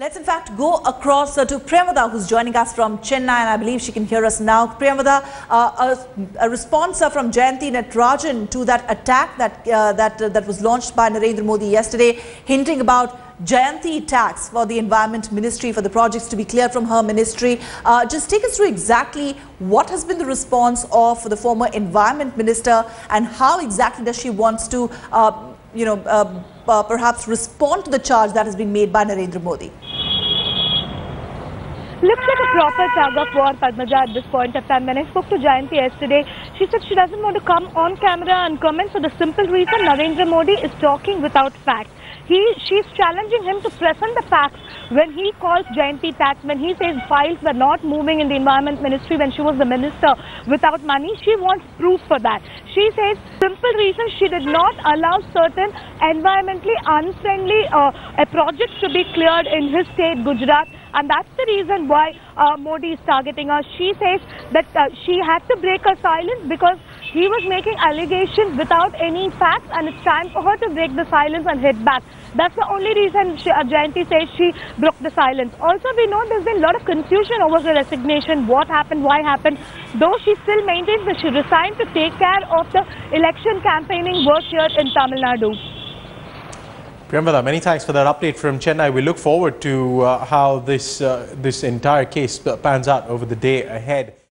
Let's in fact go across uh, to Priyamvada who's joining us from Chennai and I believe she can hear us now. Priyamvada, uh, a, a, response uh, from Jayanthi Natarajan to that attack that, uh, that, uh, that was launched by Narendra Modi yesterday hinting about Jayanthi tax for the Environment Ministry for the projects to be cleared from her ministry. Uh, just take us through exactly what has been the response of the former Environment Minister and how exactly does she wants to you know, perhaps respond to the charge that has been made by Narendra Modi? Looks like a proper of war, Padmaja, at this point of time. When I spoke to Jayanthi yesterday, she said she doesn't want to come on camera and comment for the simple reason Narendra Modi is talking without facts. He, she's challenging him to present the facts when he calls Jayanthi tax, when he says files were not moving in the Environment Ministry when she was the minister without money. She wants proof for that. She says simple reason she did not allow certain environmentally unfriendly uh, projects to be cleared in his state, Gujarat. And that's the reason why uh, Modi is targeting her. She says that uh, she had to break her silence because he was making allegations without any facts and it's time for her to break the silence and hit back. That's the only reason she, uh, Jayanthi says she broke the silence. Also, we know there's been a lot of confusion over the resignation, what happened, why happened, though she still maintains that she resigned to take care of the election campaigning work here in Tamil Nadu. Priyamvada, many thanks for that update from Chennai. We look forward to uh, how this, uh, this entire case pans out over the day ahead.